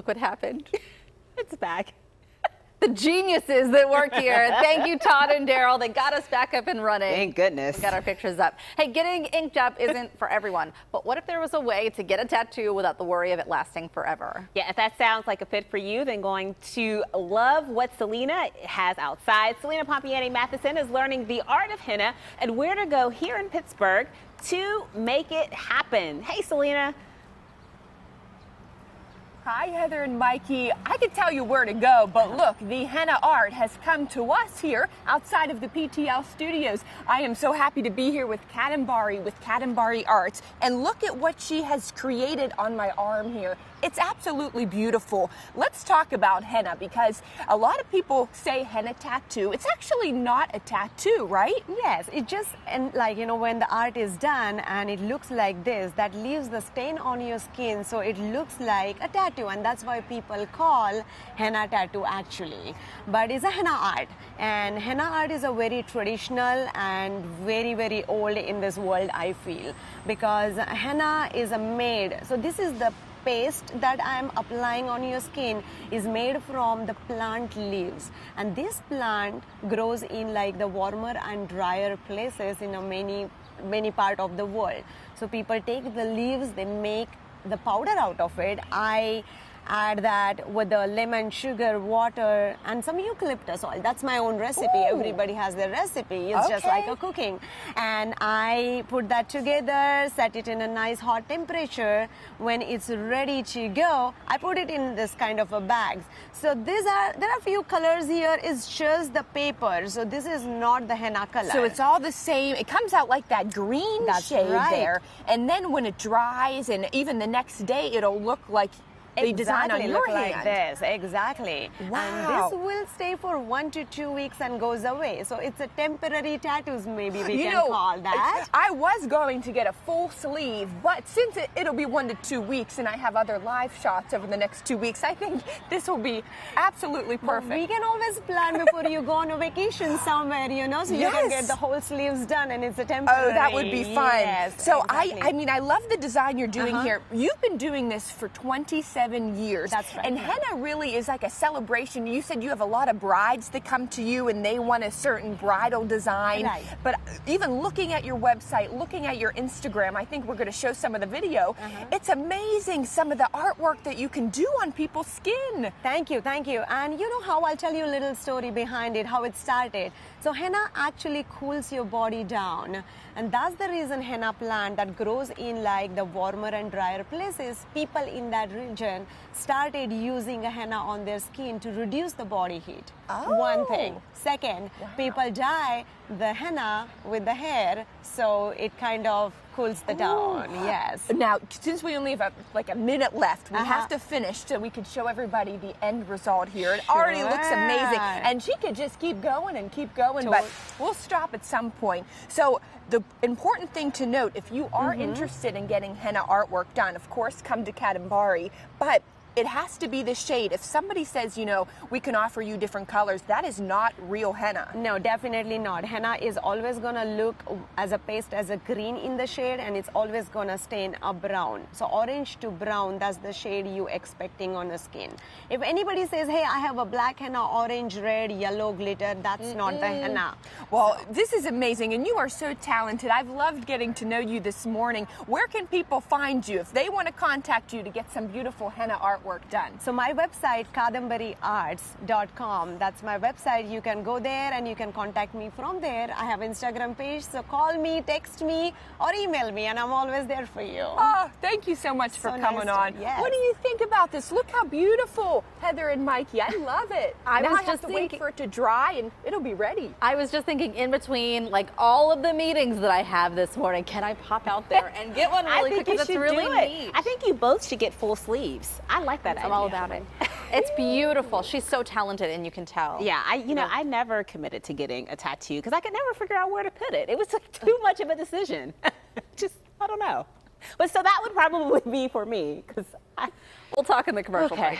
look what happened. It's back. The geniuses that work here. Thank you, Todd and Daryl. They got us back up and running. Thank goodness. We got our pictures up. Hey, getting inked up isn't for everyone, but what if there was a way to get a tattoo without the worry of it lasting forever? Yeah, if that sounds like a fit for you, then going to love what Celina has outside. Celina Pompeani Mathison is learning the art of henna and where to go here in Pittsburgh to make it happen. Hey, Celina. Hi, Heather and Mikey. I could tell you where to go, but look, the henna art has come to us here outside of the PTL studios. I am so happy to be here with Kadambari with Kadambari Arts, and look at what she has created on my arm here. It's absolutely beautiful. Let's talk about henna because a lot of people say henna tattoo. It's actually not a tattoo, right? Yes, it just and like you know when the art is done and it looks like this, that leaves the stain on your skin, so it looks like a tattoo, and that's why people call henna tattoo actually. But it's a henna art, and henna art is a very traditional and very very old in this world. I feel because henna is a made. So this is the paste that I am applying on your skin is made from the plant leaves and this plant grows in like the warmer and drier places in a many many part of the world so people take the leaves they make the powder out of it I add that with the lemon, sugar, water, and some eucalyptus oil. That's my own recipe. Ooh. Everybody has their recipe. It's okay. just like a cooking. And I put that together, set it in a nice hot temperature. When it's ready to go, I put it in this kind of a bags. So these are there are a few colors here. It's just the paper. So this is not the henna color. So it's all the same. It comes out like that green That's shade right. there. And then when it dries and even the next day it'll look like exactly design on your hand. like this. Exactly. Wow. And this will stay for one to two weeks and goes away. So it's a temporary tattoos, maybe we you can know, call that. I was going to get a full sleeve, but since it, will be one to two weeks and I have other live shots over the next two weeks, I think this will be absolutely perfect. But we can always plan before you go on a vacation somewhere, you know, so yes. you can get the whole sleeves done and it's a temporary. Oh, that would be fun. Yes, so exactly. I, I mean, I love the design you're doing uh-huh. here. You've been doing this for 27 years. That's right. And henna really is like a celebration. You said you have a lot of brides that come to you and they want a certain bridal design. Right. But even looking at your website, looking at your Instagram, I think we're going to show some of the video. Uh-huh. It's amazing some of the artwork that you can do on people's skin. Thank you, thank you. And you know how I'll tell you a little story behind it, how it started. So henna actually cools your body down. And that's the reason henna plant that grows in like the warmer and drier places, people in that region started using a henna on their skin to reduce the body heat. Oh. One thing. Second, wow. people dye the henna with the hair, so it kind of cools the down. Yes. Now, since we only have a, like a minute left, we Uh-huh. have to finish so we can show everybody the end result here. It Sure. already looks amazing. And she could just keep going and keep going, but we'll stop at some point. So the important thing to note, if you are Mm-hmm. interested in getting henna artwork done, of course, come to Kadambari. But it has to be the shade. If somebody says, you know, we can offer you different colors, that is not real henna. No, definitely not. Henna is always gonna look as a paste as a green in the shade and it's always gonna stain a brown. So orange to brown, that's the shade you expecting on the skin. If anybody says, hey, I have a black henna, orange, red, yellow glitter, that's mm not the henna. Well, so. this is amazing and you are so talented. I've loved getting to know you this morning. Where can people find you if they want to contact you to get some beautiful henna artwork? Artwork done? So my website, kadambariarts.com, that's my website. You can go there and you can contact me from there. I have Instagram page, so call me, text me, or email me, and I'm always there for you. Oh, thank you so much for so coming nice on. Yes. What do you think about this? Look how beautiful, Heather and Mikey. I love it. I now was I just have to thinking, wait for it to dry and it'll be ready. I was just thinking in between like all of the meetings that I have this morning, can I pop out there and get one really quick? Because it's really neat. I think you both should get full sleeves. I like that. I'm all about it. It's beautiful. She's so talented, and you can tell. Yeah, I you know I never committed to getting a tattoo because I could never figure out where to put it. It was like too much of a decision. Just I don't know. But so that would probably be for me because we'll talk in the commercial okay. break.